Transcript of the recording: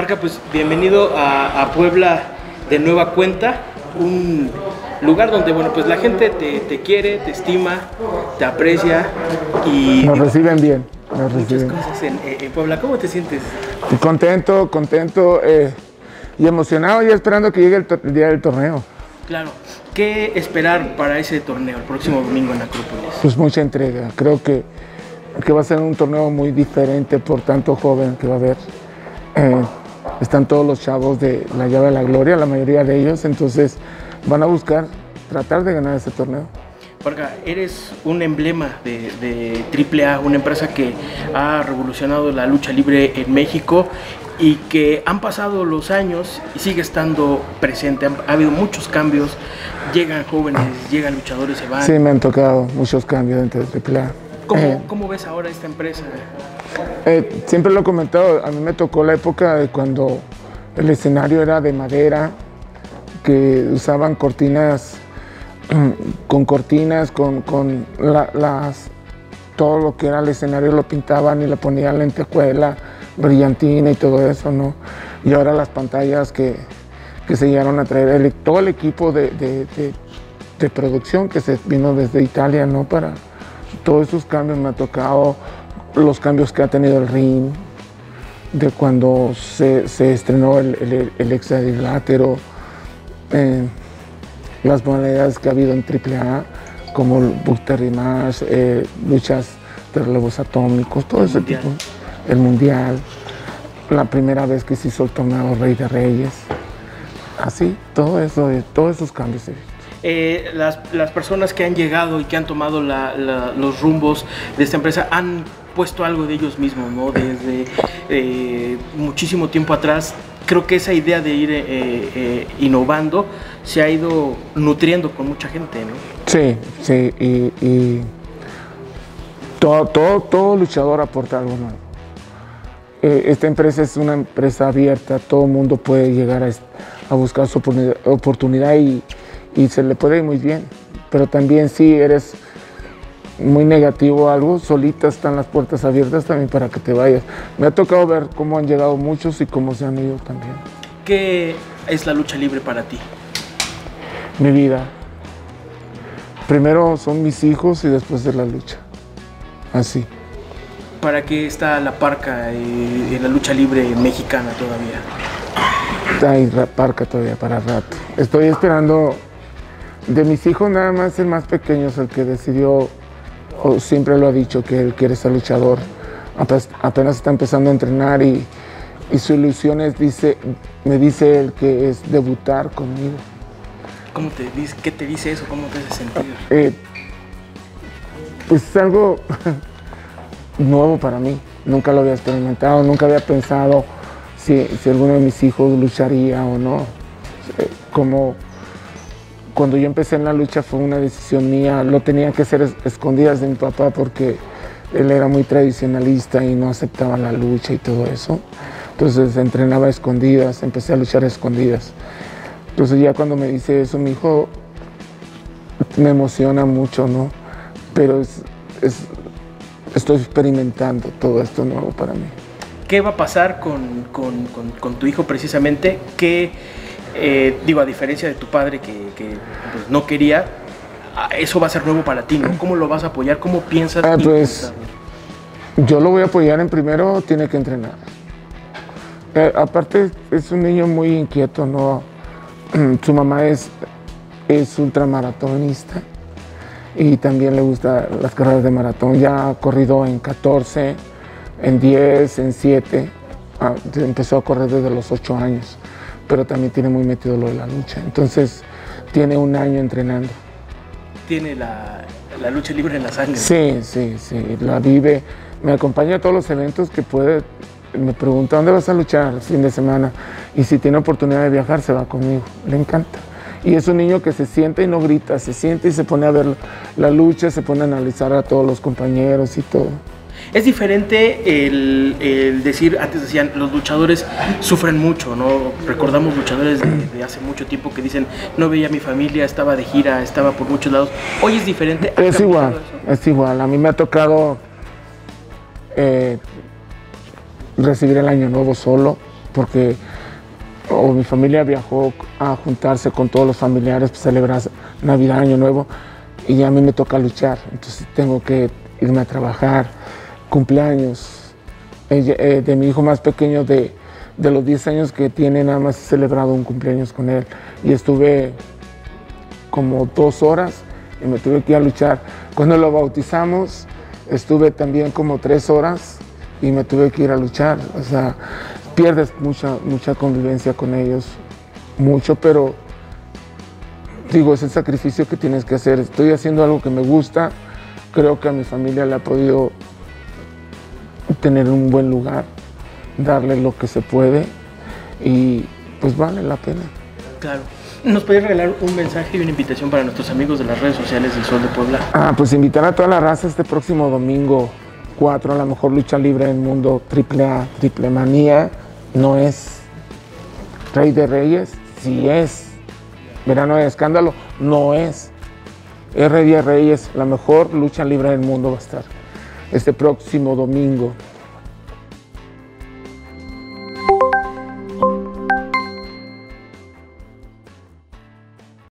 Parca, pues bienvenido a, a Puebla de nueva cuenta, un lugar donde, bueno, pues la gente te, te quiere, te estima, te aprecia y Nos reciben bien, nos muchas cosas en, en Puebla. ¿Cómo te sientes? Contento, contento eh, y emocionado ya esperando que llegue el día del torneo. Claro, ¿qué esperar para ese torneo el próximo domingo en Acrópolis? Pues mucha entrega. Creo que, que va a ser un torneo muy diferente por tanto joven que va a haber. Eh, están todos los chavos de la llave de la gloria, la mayoría de ellos, entonces van a buscar tratar de ganar ese torneo. Parca, eres un emblema de, de AAA, una empresa que ha revolucionado la lucha libre en México y que han pasado los años y sigue estando presente. Ha habido muchos cambios, llegan jóvenes, llegan luchadores, se van. Sí, me han tocado muchos cambios dentro de AAA. ¿Cómo, Eh, cómo ves ahora esta empresa? Eh, siempre lo he comentado, a mí me tocó la época de cuando el escenario era de madera, que usaban cortinas, con cortinas, con, con la- las, todo lo que era el escenario lo pintaban y le ponían lentejuela, brillantina y todo eso, ¿no? Y ahora las pantallas que, que se llegaron a traer, todo el equipo de, de- de- de producción que se vino desde Italia, ¿no? Para todos esos cambios me ha tocado, los cambios que ha tenido el ring, de cuando se, se estrenó el, el, el eh, las modalidades que ha habido en AAA, como el Buster Rimash, eh, luchas de relevos atómicos, todo ese Mundial. tipo, el mundial, la primera vez que se hizo el torneo Rey de Reyes, así, todo eso, eh, todos esos cambios. Eh, las, las personas que han llegado y que han tomado la- la- los rumbos de esta empresa han puesto algo de ellos mismos, ¿no? Desde eh, muchísimo tiempo atrás, creo que esa idea de ir eh, eh, innovando se ha ido nutriendo con mucha gente, ¿no? Sí, sí, y, todo, todo, todo luchador aporta algo nuevo. Esta empresa es una empresa abierta, todo el mundo puede llegar a, buscar su oportunidad, y se le puede ir muy bien. Pero también si eres muy negativo algo, solitas están las puertas abiertas también para que te vayas. Me ha tocado ver cómo han llegado muchos y cómo se han ido también. ¿Qué es la lucha libre para ti? Mi vida. Primero son mis hijos y después de la lucha. Así. ¿Para qué está la parca eh, en la lucha libre mexicana todavía? Hay parca todavía para rato. Estoy esperando. De mis hijos, nada más el más pequeño es el que decidió, siempre lo ha dicho, que él quiere ser luchador. Ape- Apenas está empezando a entrenar y, y su ilusión es, dice, me dice él que es debutar conmigo. ¿Cómo te dice, ¿Qué te dice eso? ¿Cómo te hace sentir? Eh, pues es algo nuevo para mí. Nunca lo había experimentado, nunca había pensado si, si alguno de mis hijos lucharía o no. Eh, Como cuando yo empecé en la lucha fue una decisión mía, lo tenía que hacer es- escondidas de mi papá porque él era muy tradicionalista y no aceptaba la lucha y todo eso. Entonces entrenaba a escondidas, empecé a luchar a escondidas. Entonces ya cuando me dice eso mi hijo, me emociona mucho, ¿no? Pero es, es- estoy experimentando todo esto nuevo para mí. ¿Qué va a pasar con, con- tu hijo precisamente? Que, eh, digo, a diferencia de tu padre que, que, pues, no quería, ah, eso va a ser nuevo para ti, ¿no? ¿Cómo lo vas a apoyar? ¿Cómo piensas? Ah, pues? Yo lo voy a apoyar en primero, tiene que entrenar. Eh, aparte es un niño muy inquieto, ¿no? Su mamá es, es ultramaratonista y también le gustan las carreras de maratón. Ya ha corrido en 14, en 10, en 7. Ah, empezó a correr desde los 8 años, pero también tiene muy metido lo de la lucha. Entonces tiene un año entrenando. Tiene la, la lucha libre en la sangre. Sí, sí, sí, la vive. Me acompaña a todos los eventos que puede. Me pregunta, ¿dónde vas a luchar el fin de semana? Y si tiene oportunidad de viajar, se va conmigo. Le encanta. Y es un niño que se siente y no grita, se siente y se pone a ver la lucha, se pone a analizar a todos los compañeros y todo. Es diferente el, el decir, antes decían, los luchadores sufren mucho, ¿no? Recordamos luchadores de, de hace mucho tiempo que dicen, no veía a mi familia, estaba de gira, estaba por muchos lados. Hoy es diferente. ¿Ha Es igual, eso? es igual. A mí me ha tocado eh, recibir el año nuevo solo, porque o mi familia viajó a juntarse con todos los familiares para celebrar Navidad, Año Nuevo, y a mí me toca luchar, entonces tengo que irme a trabajar, cumpleaños eh, de mi hijo más pequeño de, de los 10 años que tiene, nada más he celebrado un cumpleaños con él y estuve como dos horas y me tuve que ir a luchar. Cuando lo bautizamos, estuve también como tres horas y me tuve que ir a luchar. O sea, pierdes mucha, mucha convivencia con ellos, mucho, pero digo, es el sacrificio que tienes que hacer. Estoy haciendo algo que me gusta, creo que a mi familia le ha podido tener un buen lugar, darle lo que se puede y pues vale la pena. Claro. ¿Nos puedes regalar un mensaje y una invitación para nuestros amigos de las redes sociales del Sol de Puebla? Ah, pues invitar a toda la raza este próximo domingo 4 a la mejor lucha libre del mundo, triple A, triple manía. No es Rey de Reyes, sí es. Verano de escándalo, no es. R10 Reyes, la mejor lucha libre del mundo va a estar este próximo domingo